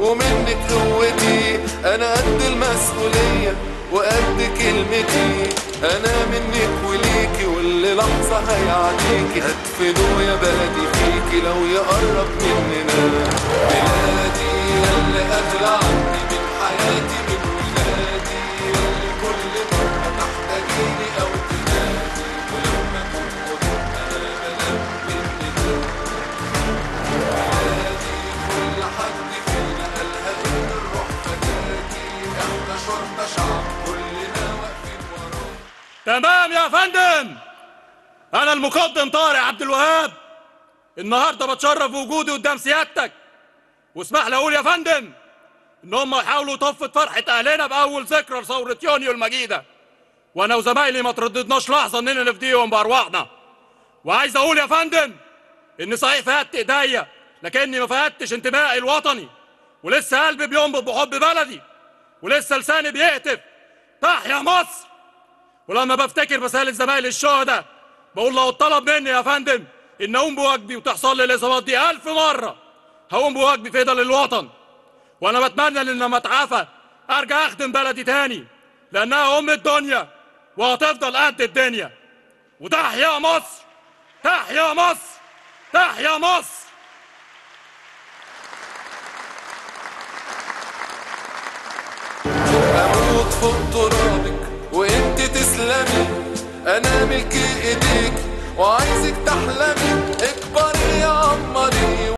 ومنك قوتي. أنا قد المسؤولية وقد كلمتي. أنا مني لحظة هيعديكي هدفنه يا بلدي فيكي لو يقرب مننا. بلادي اللي اغلى عني من حياتي من ولادي. اللي كل مرة تحتاجيني أو تنادي ولما اكون قدام أنا بنام مننا. بلادي كل حد فينا قالها ان الروح فداكي إحنا شرطة شعب كلنا واقفين وراك. تمام يا فندم! أنا المقدم طارق عبد الوهاب. النهارده بتشرف بوجودي قدام سيادتك. واسمح لي أقول يا فندم إن هم يحاولوا يطفوا فرحة أهلنا بأول ذكرى لثورة يونيو المجيدة. وأنا وزمايلي ما ترددناش لحظة إننا نفديهم بأرواحنا. وعايز أقول يا فندم إن صحيح فقدت إيديا لكني ما فقدتش انتمائي الوطني. ولسه قلبي بينبض بحب بلدي. ولسه لساني بيهتف. تحيا مصر. ولما بفتكر رسالة زمايلي الشهداء بقول لو اتطلب مني يا فندم إن أقوم بواجبي وتحصل لي الإصابات دي ألف مرة. هقوم بواجبي فدا للوطن وأنا بتمنى إن لما أتعافى أرجع أخدم بلدي تاني لأنها أم الدنيا وهتفضل قد الدنيا. وتحيا مصر تحيا مصر تحيا مصر. أموت فوق ترابك وأنت تسلمي. أنا ملك إيديك وعايزك